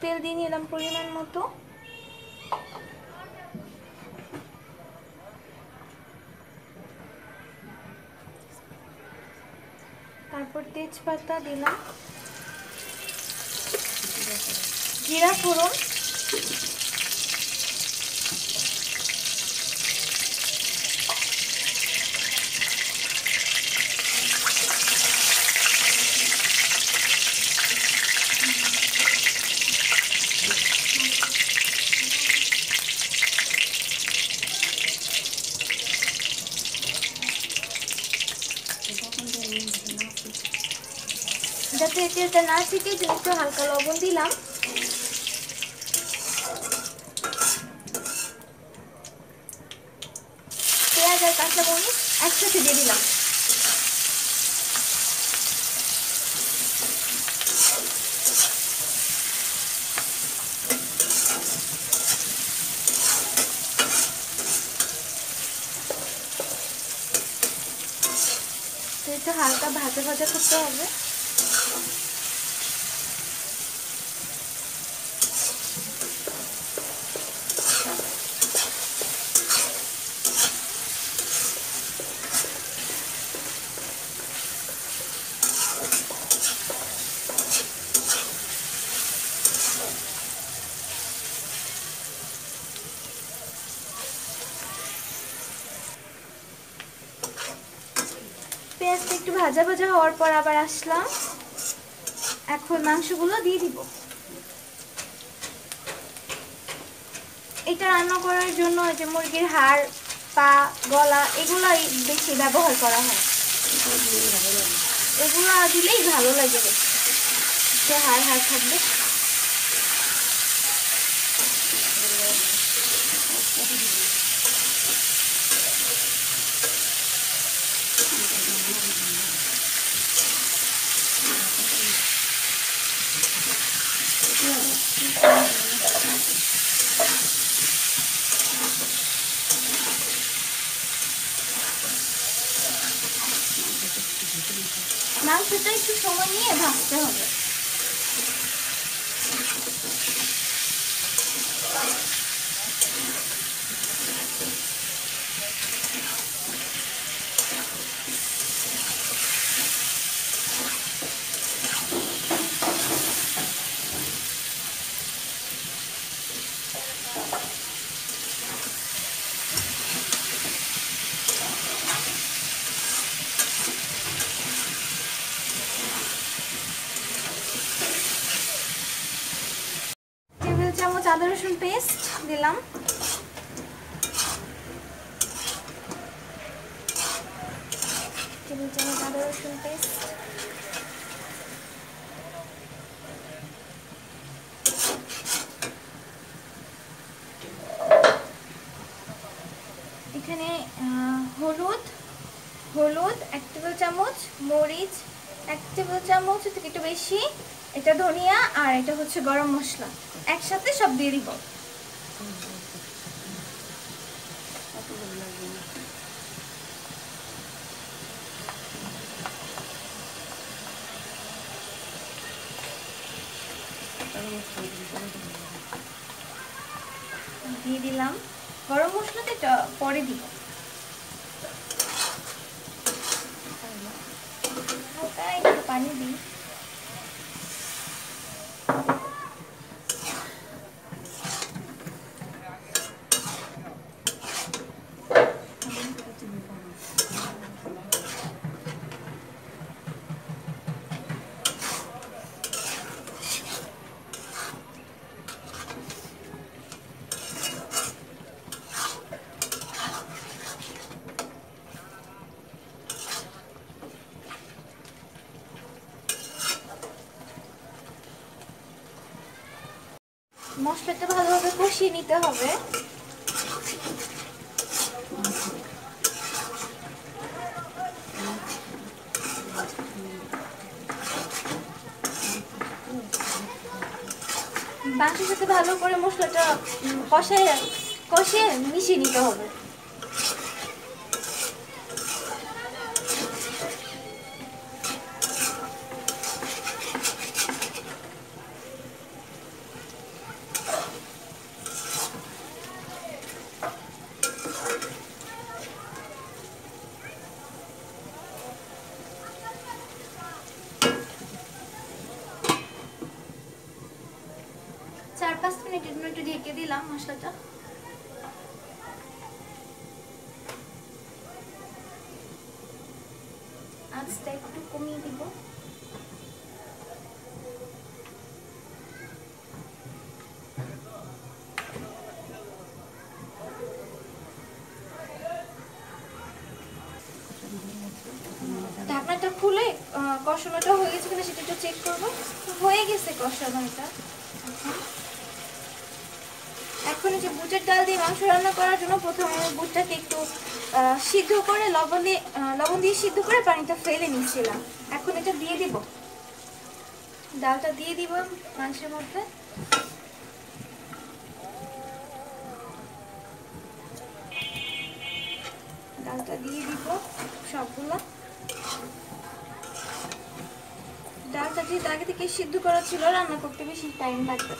তেল দিয়ে নিলাম পরিমাণ মতো। তারপর তেজপাতা দিলাম। জিরা ফোড়ন। যাতে তেলটা না থেকে একটু হালকা লবণ দিলাম। পেঁয়াজ আর কাঁচা মরিচ একসাথে দিয়ে দিলাম। একটু হালকা ভাজা ভাজা করতে হবে। পেঁয়াজটা একটু ভাজা ভাজা হওয়ার পর আবার আসলাম। এখন মাংসগুলো দিয়ে দিব। এটা রান্না করার জন্য যে মুরগির হাড়, পা, গলা, এগুলাই বেশি ব্যবহার করা হয়। এগুলো দিলেই ভালো লাগে। বেশি হাড় হাড় থাকবে। মাংসটা একটু সময় নিয়ে ভাজতে হবে দিলাম। এখানে হলুদ হলুদ এক টেবিল চামচ, মরিচ এক টেবিল চামচ থেকে একটু বেশি, এটা ধনিয়া আর এটা হচ্ছে গরম মশলা। একসাথে সব দিয়ে দিব। দিয়ে দিলাম। গরম মশলাতে পরে দিব হালকা একটু পানি দিই মশলাটা ভালোভাবে কষিয়ে নিতে হবে। মাংসের সাথে ভালো করে মশলাটা কষে কষায় কষিয়ে মিশিয়ে নিতে হবে পাঁচ মিনিটের জন্য একটু ঢেকে দিলাম মশলাটা। আঁচটা একটু কমিয়ে দিব। ঢাকনাটা খুলে কষানোটা হয়ে গেছে কিনা সেটা একটু চেক করব। হয়ে গেছে কষানো এটা এখন যে বুটের ডাল দিয়ে মাংস রান্না করার জন্য প্রথমে বুটটাকে একটু সিদ্ধ করে লবণ দিয়ে লবণ দিয়ে সিদ্ধ করে পানিটা ফেলে নিয়েছিলাম। এখন এটা দিয়ে দিব। ডালটা দিয়ে দিব মাংসের মধ্যে। ডালটা দিয়ে দিব সবগুলো। ডালটা যেহেতু আগে থেকে সিদ্ধ করা ছিল, রান্না করতে বেশি টাইম লাগবে।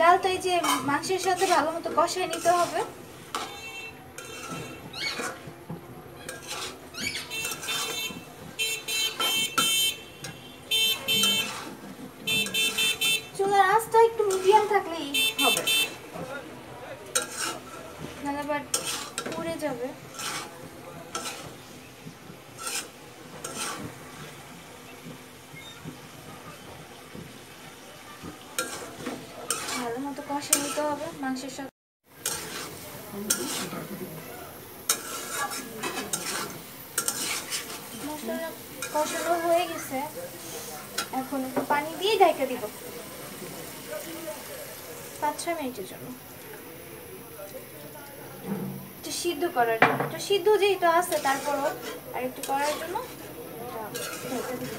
ডালটা এই যে মাংসের সাথে ভালো মতো কষায় নিতে হবে। চুলার আঁচটা একটু মিডিয়াম থাকলেই হবে। নাহলে আবার পুড়ে যাবে ভালো মতো কষে নিতে হবে মাংসের সাথে কষানো হয়ে গেছে। এখন পানি দিয়ে ঢাকা দিব। পাঁচ ছয় মিনিটের জন্য। একটু সিদ্ধ করার জন্য। একটু সিদ্ধ যেহেতু আছে, তারপরও আর একটু করার জন্য ঢাকা দিব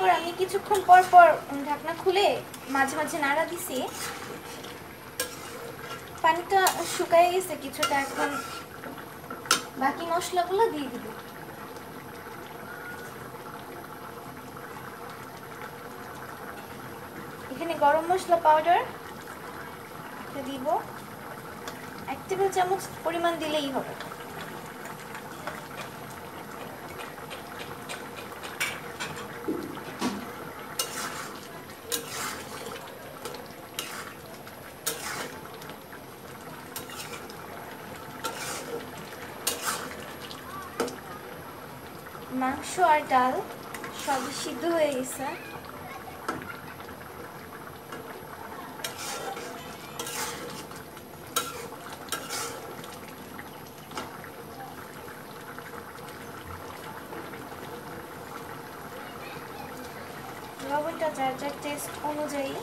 ঢাকনা দেওয়ার পর আমি কিছুক্ষণ পর পর ঢাকনা খুলে মাঝে মাঝে নাড়া দিছি। পানিটা শুকায় গেছে কিছুটা, এখন বাকি মশলাগুলো দিয়ে দিব। এখানে গরম মশলা পাউডার দিব। এক টেবিল চামচ পরিমাণ দিলেই হবে। মাংস আর ডাল সব সিদ্ধ হয়ে গেছে। লবণটা যার যার টেস্ট অনুযায়ী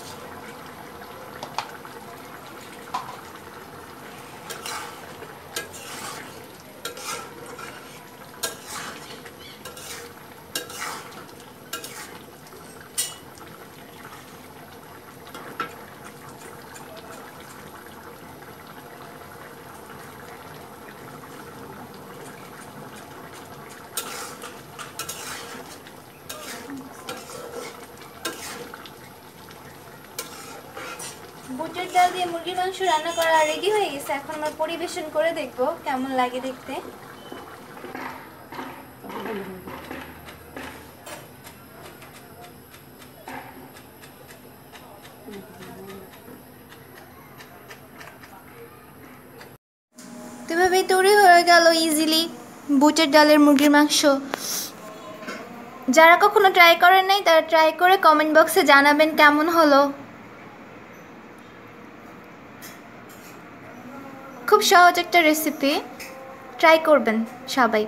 বুটের ডাল দিয়ে মুরগির মাংস রান্না করা রেডি হয়ে গেছে। এখন আমরা পরিবেশন করে দেখব কেমন লাগে দেখতে। তো তৈরি হয়ে গেল ইজিলি বুটের ডালের মুরগির মাংস। যারা কখনো ট্রাই করেন নাই, তারা ট্রাই করে কমেন্ট বক্সে জানাবেন কেমন হলো। খুব সহজ একটা রেসিপি ট্রাই করবেন সবাই।